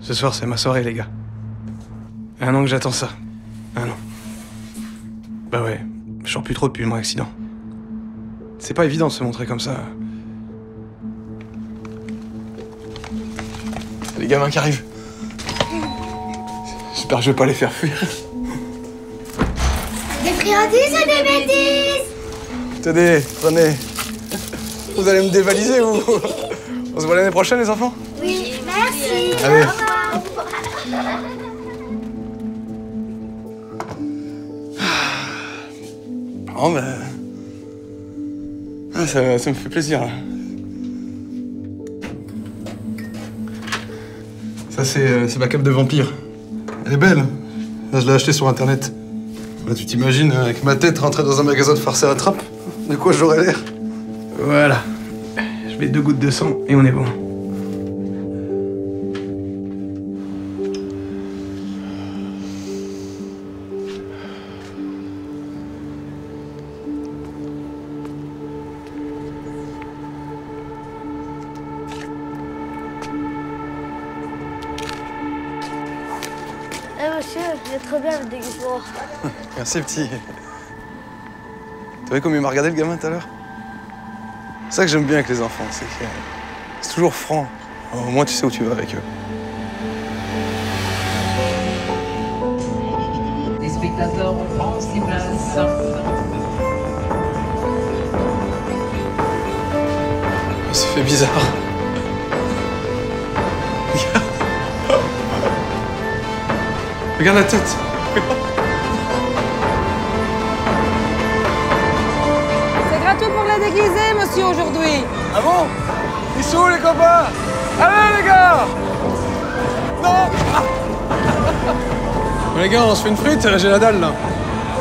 Ce soir, c'est ma soirée, les gars. Un an que j'attends ça. Un an. Bah ouais, je sors plus trop depuis mon accident. C'est pas évident de se montrer comme ça. Les gamins qui arrivent. J'espère que je vais pas les faire fuir. Des friandises ou des bêtises Tenez, prenez. Vous allez me dévaliser ou On se voit l'année prochaine, les enfants? Oui, merci. Allez. Bah... ah, ça, ça me fait plaisir. Ça, c'est euh, c'est ma cape de vampire. Elle est belle. Là, je l'ai achetée sur Internet. Là, tu t'imagines, euh, avec ma tête, rentrer dans un magasin de farce à la trappe De quoi j'aurais l'air Voilà. Je mets deux gouttes de sang et on est bon. Monsieur, il est très bien le déguisement. Merci, petit. T'as vu comme il m'a regardé, le gamin, tout à l'heure? C'est ça que j'aime bien avec les enfants, c'est que c'est toujours franc. Au moins, tu sais où tu vas avec eux. Les spectateurs en France, les places. Ça fait bizarre. Regarde la tête. C'est gratuit pour les déguisés, monsieur, aujourd'hui. Ah bon? Ils sont où les copains? Allez les gars Non Les gars, on se fait une frite, j'ai la dalle là.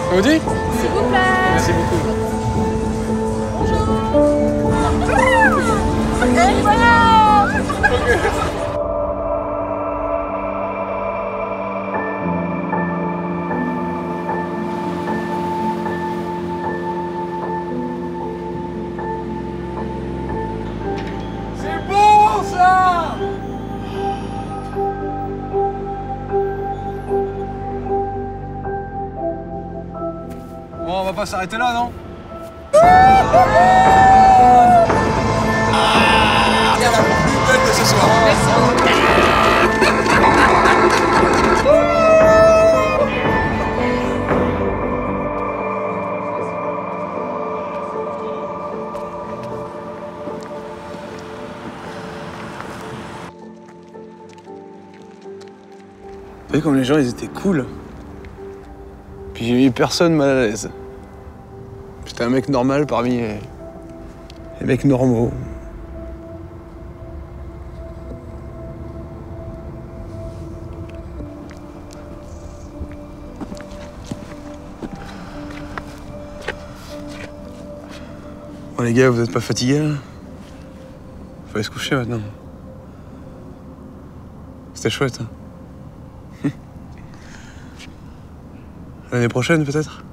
Ça vous dit? S'il vous plaît. Merci beaucoup. Pas s'arrêter là, non. Vous voyez comme les gens, ils étaient cool. Puis j'ai mis personne mal à l'aise. J'étais un mec normal parmi les, mecs normaux. Bon les gars, vous êtes pas fatigués là? Faut aller se coucher maintenant. C'était chouette. Hein? L'année prochaine peut-être?